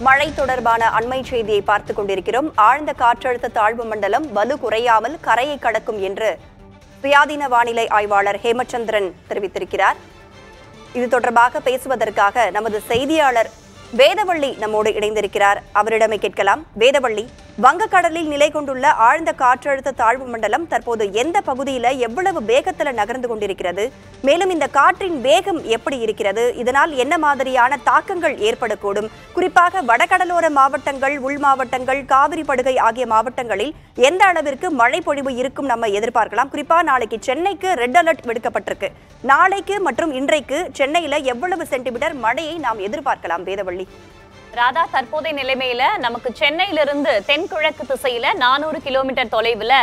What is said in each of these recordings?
மழை தொடர்பான அண்மை செய்தியை பார்த்துக் கொண்டிருக்கிறோம். ஆழ்ந்த காற்றழுத்த தாழ்வு மண்டலம் வலு குறையாமல் கரையை கடக்கும் என்று சுயாதீன வானிலை ஆய்வாளர் ஹேமச்சந்திரன் தெரிவித்திருக்கிறார். இது தொடர்பாக பேசுவதற்காக நமது செய்தியாளர் வேதவள்ளி நம்மோடு இணைந்திருக்கிறார். அவரிடமே கேட்கலாம். வேதவள்ளி வங்கக்கடலில் நிலை கொண்டுள்ள ஆழ்ந்த காற்றழுத்த தாழ்வு மண்டலம் தற்போது எந்த பகுதியில எவ்வளவு வேகத்துல நகர்ந்து கொண்டிருக்கிறது? மேலும் இந்த காற்றின் வேகம் எப்படி இருக்கிறது? இதனால் என்ன மாதிரியான தாக்கங்கள் ஏற்படக்கூடும்? குறிப்பாக வடகடலோர மாவட்டங்கள் உள் மாவட்டங்கள் காவிரி படுகை ஆகிய மாவட்டங்களில் எந்த அளவிற்கு மழை பொழிவு இருக்கும் நம்ம எதிர்பார்க்கலாம். குறிப்பா நாளைக்கு சென்னைக்கு ரெட் அலர்ட் விடுக்கப்பட்டிருக்கு. நாளைக்கு மற்றும் இன்றைக்கு சென்னையில எவ்வளவு சென்டிமீட்டர் மழையை நாம் எதிர்பார்க்கலாம் வேதவள்ளி? ராதா தற்போதைய நிலைமையில நமக்கு சென்னையிலிருந்து தென்கிழக்கு திசையில நானூறு கிலோமீட்டர் தொலைவுல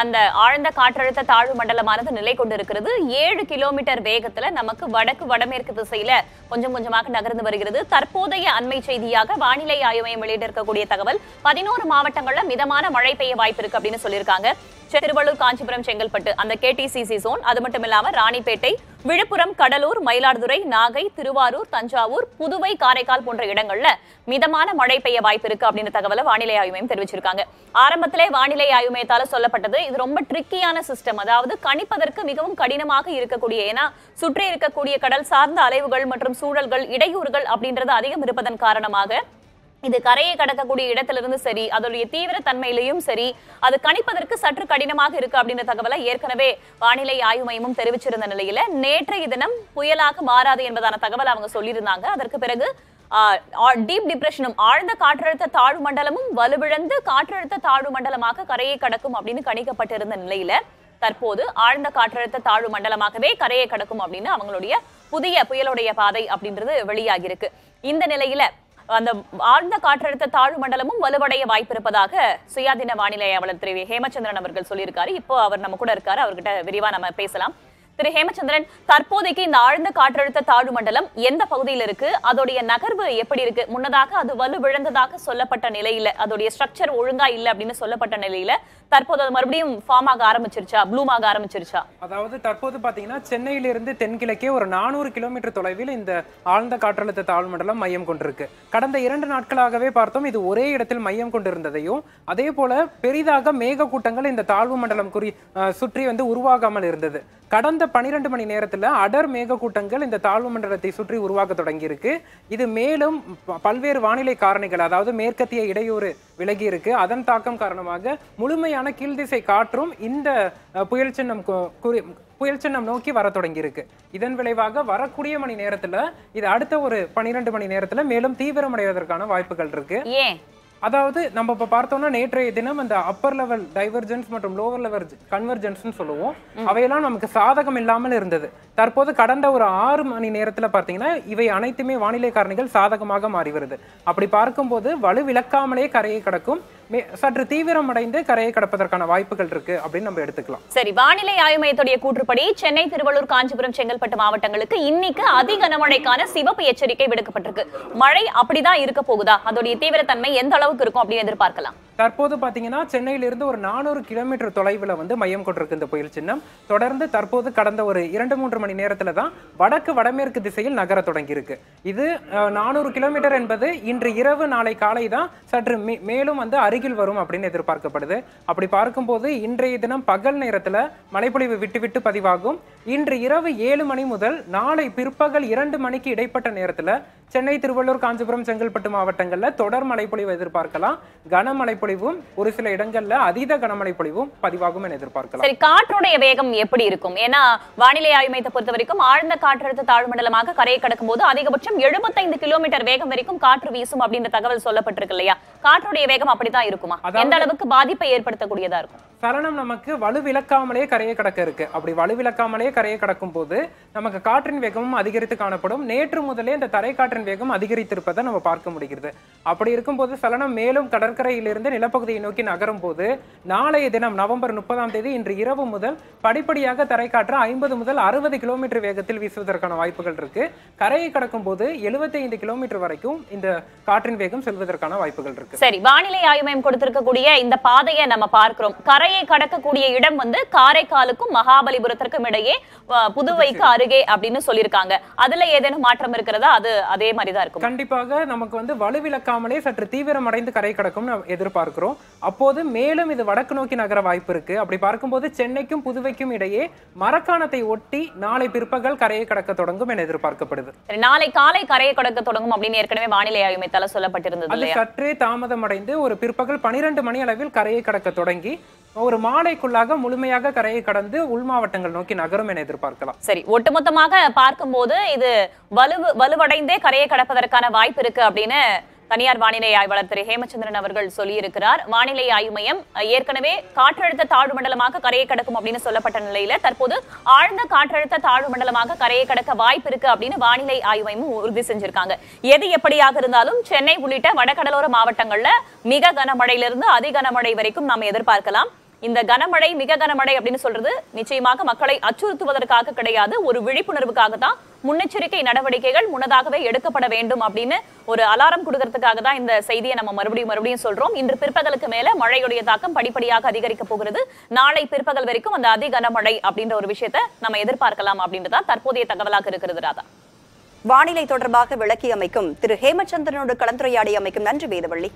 அந்த ஆழ்ந்த காற்றழுத்த தாழ்வு மண்டலமானது நிலை கொண்டிருக்கிறது. ஏழு கிலோமீட்டர் வேகத்துல நமக்கு வடக்கு வடமேற்கு திசையில கொஞ்சம் கொஞ்சமாக நகர்ந்து வருகிறது. தற்போதைய அண்மை செய்தியாக வானிலை ஆய்வு மையம் வெளியிட்டிருக்கக்கூடிய தகவல் பதினோரு மாவட்டங்கள்ல மிதமான மழை பெய்ய வாய்ப்பு இருக்கு அப்படின்னு சொல்லியிருக்காங்க. திருவள்ளூர் காஞ்சிபுரம் செங்கல்பட்டு அந்த கேடிசிசி சோன் அது மட்டும் இல்லாம ராணிப்பேட்டை விழுப்புரம் கடலூர் மயிலாடுதுறை நாகை திருவாரூர் தஞ்சாவூர் புதுவை காரைக்கால் போன்ற இடங்கள்ல மிதமான மழை பெய்ய வாய்ப்பு இருக்கு அப்படின்ற தகவலை வானிலை ஆய்வு மையம் தெரிவிச்சிருக்காங்க. ஆரம்பத்திலே வானிலை ஆய்வு மையத்தால சொல்லப்பட்டது இது ரொம்ப ட்ரிக்கியான சிஸ்டம் அதாவது கணிப்பதற்கு மிகவும் கடினமாக இருக்கக்கூடிய ஏன்னா சுற்றி இருக்கக்கூடிய கடல் சார்ந்த அலைவுகள் மற்றும் சூழல்கள் இடையூறுகள் அப்படின்றது அதிகம் இருப்பதன் காரணமாக இது கரையை கடக்கக்கூடிய இடத்திலிருந்து சரி அதோடைய தீவிரத்தன்மையிலையும் சரி அது கணிப்பதற்கு சற்று கடினமாக இருக்கு அப்படின்ற தகவலை ஏற்கனவே வானிலை ஆய்வு மையமும் தெரிவிச்சிருந்த நிலையில நேற்றைய தினம் புயலாக மாறாது என்பதான தகவல் அவங்க சொல்லியிருந்தாங்க. அதற்கு பிறகு டீப் டிப்ரெஷனும் ஆழ்ந்த காற்றழுத்த தாழ்வு மண்டலமும் வலுவிழந்து காற்றழுத்த தாழ்வு மண்டலமாக கரையை கடக்கும் அப்படின்னு கணிக்கப்பட்டிருந்த நிலையில தற்போது ஆழ்ந்த காற்றழுத்த தாழ்வு மண்டலமாகவே கரையை கடக்கும் அப்படின்னு அவங்களுடைய புதிய புயலுடைய பாதை அப்படின்றது வெளியாகியிருக்கு. இந்த நிலையில அந்த ஆழ்ந்த காற்றழுத்த தாழ்வு மண்டலமும் வலுவடைய வாய்ப்பு இருப்பதாக சுயாதீன வானிலை ஆய்வாளர் திரு ஹேமச்சந்திரன் அவர்கள் சொல்லியிருக்காரு. இப்போ அவர் நம்ம கூட இருக்காரு. அவர்கிட்ட விரிவா நம்ம பேசலாம். திரு ஹேமச்சந்திரன் தற்போதைக்கு இந்த ஆழ்ந்த காற்றழுத்த தாழ்வு மண்டலம் எந்த பகுதியில் இருக்கு? அதோடைய நகர்வு எப்படி இருக்கு? முன்னதாக அது வலு விழுந்ததாக சொல்லப்பட்ட நிலையில அதோடைய ஸ்ட்ரக்சர் ஒழுங்கா இல்லை அப்படின்னு சொல்லப்பட்ட நிலையில தற்போது அது மறுபடியும் ஃபார்ம் ஆக ஆரம்பிச்சிருச்சா? ப்ளூம் ஆக ஆரம்பிச்சிருச்சா? அதாவது தற்போது பாத்தீங்கன்னா சென்னையிலிருந்து தென்கிழக்கே ஒரு நானூறு கிலோமீட்டர் தொலைவில் இந்த ஆழ்ந்த காற்றழுத்த தாழ்வு மண்டலம் மையம் கொண்டிருக்கு. கடந்த இரண்டு நாட்களாகவே பார்த்தோம் இது ஒரே இடத்தில் மையம் கொண்டிருந்ததையும் அதே போல பெரிதாக மேகக்கூட்டங்கள் இந்த தாழ்வு மண்டலம் குறி சுற்றி வந்து உருவாகாமல் இருந்தது. கடந்த பனிரெண்டு மணி நேரத்தில் அடர் மேகக்கூட்டங்கள் இந்த தாழ்வு மண்டலத்தை சுற்றி உருவாக்க தொடங்கியிருக்கு. இது மேலும் பல்வேறு வானிலை காரணிகள் அதாவது மேற்கத்திய இடையூறு விலகி இருக்கு அதன் தாக்கம் காரணமாக முழுமையான கீழ்திசை காற்றும் இந்த புயல் சின்னம் குறி- புயல் சின்னம் நோக்கி வர தொடங்கியிருக்கு. இதன் விளைவாக வரக்கூடிய மணி நேரத்துல இது அடுத்த ஒரு பனிரெண்டு மணி நேரத்துல மேலும் தீவிரமடைவதற்கான வாய்ப்புகள் இருக்கு. ஏன்? அதாவது நம்ம இப்ப பார்த்தோம்னா நேற்றைய தினம் அந்த அப்பர் லெவல் டைவர்ஜென்ஸ் மற்றும் லோவர் லெவல் கன்வர்ஜென்ஸ்னு சொல்லுவோம். அவையெல்லாம் நமக்கு சாதகம் இல்லாமல் இருந்தது. தற்போது கடந்த ஒரு ஆறு மணி நேரத்துல பார்த்தீங்கன்னா இவை அனைத்துமே வானிலை காரணிகள் சாதகமாக மாறி வருது. அப்படி பார்க்கும்போது வலு விளக்காமலே கரையை கடக்கும். சற்று தீவிரமடைந்து கரையை கடப்பதற்கான வாய்ப்புகள் இருக்கு அப்படின்னு நம்ம எடுத்துக்கலாம். சரி வானிலை ஆய்வு மையத்துடைய கூற்றுப்படி சென்னை திருவள்ளூர் காஞ்சிபுரம் செங்கல்பட்டு மாவட்டங்களுக்கு இன்னைக்கு அதி கனமழைக்கான சிவப்பு எச்சரிக்கை விடுக்கப்பட்டிருக்கு. மழை அப்படிதான் இருக்க போகுதா? அதோடைய தீவிரத்தன்மை எந்த அளவுக்கு இருக்கும் அப்படின்னு எதிர்பார்க்கலாம். தற்போது பாத்தீங்கன்னா சென்னையிலிருந்து ஒரு நானூறு கிலோமீட்டர் தொலைவில் வந்து மையம் கொண்டிருக்கு இந்த புயல் சின்னம். தொடர்ந்து தற்போது கடந்த ஒரு இரண்டு மூன்று மணி நேரத்துல தான் வடக்கு வடமேற்கு திசையில் நகர தொடங்கியிருக்கு. இது நானூறு கிலோமீட்டர் என்பது இன்று இரவு நாளை காலை தான் சற்று மேலும் வந்து அருகில் வரும் அப்படின்னு எதிர்பார்க்கப்படுது. அப்படி பார்க்கும்போது இன்றைய தினம் பகல் நேரத்தில் மழைப்பொழிவு விட்டு விட்டு பதிவாகும். இன்று இரவு ஏழு மணி முதல் நாளை பிற்பகல் இரண்டு மணிக்கு இடைப்பட்ட நேரத்தில் சென்னை திருவள்ளூர் காஞ்சிபுரம் செங்கல்பட்டு மாவட்டங்கள்ல தொடர் மழைப்பொழிவு எதிர்பார்க்கலாம். கனமழை பொழிவும் ஒரு சில இடங்கள்ல அதீத கனமழை பொழிவும் பதிவாகும் என எதிர்பார்க்கலாம். சரி காற்றுடைய வேகம் எப்படி இருக்கும்? ஏன்னா வானிலை ஆய்வு மையத்தை பொறுத்த வரைக்கும் ஆழ்ந்த காற்றழுத்த தாழ்வு மண்டலமாக கரையை கடக்கும் போது அதிகபட்சம் 75 கிலோமீட்டர் வேகம் வரைக்கும் காற்று வீசும் அப்படின்ற தகவல் சொல்லப்பட்டிருக்கு இல்லையா? காற்றுடைய வேகம் அப்படித்தான் இருக்குமா? எந்த அளவுக்கு பாதிப்பை ஏற்படுத்தக்கூடியதா இருக்கும்? சலனம் நமக்கு வலுவிலக்காமலே கரையை கடக்க இருக்கு. அப்படி வலுவிலக்காமலே கரையை கடக்கும் போது நமக்கு காற்றின் வேகமும் அதிகரித்து காணப்படும். நேற்று முதலே இந்த தரை காற்றின் வேகம் அதிகரித்திருப்பதை நம்ம பார்க்க முடிகிறது. அப்படி இருக்கும்போது சலனம் மேலும் கடற்கரையிலிருந்து நிலப்பகுதியை நோக்கி நகரும் போது நாளைய தினம் நவம்பர் முப்பதாம் தேதி இன்று இரவு முதல் படிப்படியாக தரைக்காற்று ஐம்பது முதல் அறுபது கிலோமீட்டர் வேகத்தில் வீசுவதற்கான வாய்ப்புகள் இருக்கு. கரையை கடக்கும் போது 75 கிலோமீட்டர் வரைக்கும் இந்த காற்றின் வேகம் செல்வதற்கான வாய்ப்புகள் இருக்கு. சரி வானிலை ஆய்வு மையம் கொடுத்திருக்கக்கூடிய இந்த பாதையை நம்ம பார்க்கிறோம். கரையை கடக்கக்கூடிய இடம் வந்து காரைக்காலுக்கும் மகாபலிபுரத்திற்கும் இடையே புதுவைக்கு அருகே அப்படின்னு சொல்லியிருக்காங்க. அதுல ஏதேனும் மாற்றம் இருக்கிறதா? அது அதே இதே மாதிரி தான் இருக்கும்? கண்டிப்பாக நமக்கு வந்து வலுவிழக்காமலே சற்று தீவிரமடைந்து கரை கடக்கும் நாம் எதிர்பார்க்கிறோம். அப்போது மேலும் இது வடக்கு நோக்கி நகர வாய்ப்பு இருக்கு. அப்படி பார்க்கும்போது சென்னைக்கும் புதுவைக்கும் இடையே மரக்காணத்தை ஒட்டி நாளை பிற்பகல் கரையை கடக்க தொடங்கும் என எதிர்பார்க்கப்படுது. நாளை காலை கரையை கடக்க தொடங்கும் அப்படின்னு ஏற்கனவே வானிலை ஆய்வு மையத்தால சொல்லப்பட்டிருந்தது சற்றே தாமதமடைந்து ஒரு பிற்பகல் பனிரெண்டு மணி அளவில் கரையை கடக்க தொடங்கி ஒரு மாலைக்குள்ளாக முழுமையாக கரையை கடந்து உள் மாவட்டங்கள் நோக்கி நகரும் என எதிர்பார்க்கலாம். சரி ஒட்டுமொத்தமாக பார்க்கும்போது இது வலுவு வலுவடைந்தே கரையை கடப்பதற்கான வாய்ப்பு இருக்கு அப்படின்னு தனியார் வானிலை ஆய்வாளர் திரு ஹேமச்சந்திரன் அவர்கள் சொல்லியிருக்கிறார். வானிலை ஆய்வு மையம் ஏற்கனவே காற்றழுத்த தாழ்வு மண்டலமாக கரையை கடக்கும் அப்படின்னு சொல்லப்பட்ட நிலையில தற்போது ஆழ்ந்த காற்றழுத்த தாழ்வு மண்டலமாக கரையை கடக்க வாய்ப்பு இருக்கு அப்படின்னு வானிலை ஆய்வு மையம் உறுதி செஞ்சிருக்காங்க. எது எப்படியாக இருந்தாலும் சென்னை உள்ளிட்ட வடகடலோர மாவட்டங்கள்ல மிக கனமழையிலிருந்து அதிகனமழை வரைக்கும் நாம் எதிர்பார்க்கலாம். இந்த கனமழை மிக கனமழை அப்படின்னு சொல்றது நிச்சயமாக மக்களை அச்சுறுத்துவதற்காக கிடையாது. ஒரு விழிப்புணர்வுக்காக தான் முன்னெச்சரிக்கை நடவடிக்கைகள் முன்னதாகவே எடுக்கப்பட வேண்டும் அப்படின்னு ஒரு அலாரம் கொடுக்கறதுக்காக தான் இந்த செய்தியை நம்ம மறுபடியும் மறுபடியும் சொல்றோம். இன்று பிற்பகலுக்கு மேல மழையுடைய தாக்கம் படிப்படியாக அதிகரிக்க போகிறது. நாளை பிற்பகல் வரைக்கும் அந்த அதி கனமழை அப்படின்ற ஒரு விஷயத்தை நம்ம எதிர்பார்க்கலாம் அப்படின்றதா தற்போதைய தகவலாக இருக்கிறது ராதா. வானிலை தொடர்பாக விளக்கி அமைக்கும் திரு ஹேமச்சந்திரனோடு கலந்துரையாடி அமைக்கும் நன்றி வேதவள்ளி.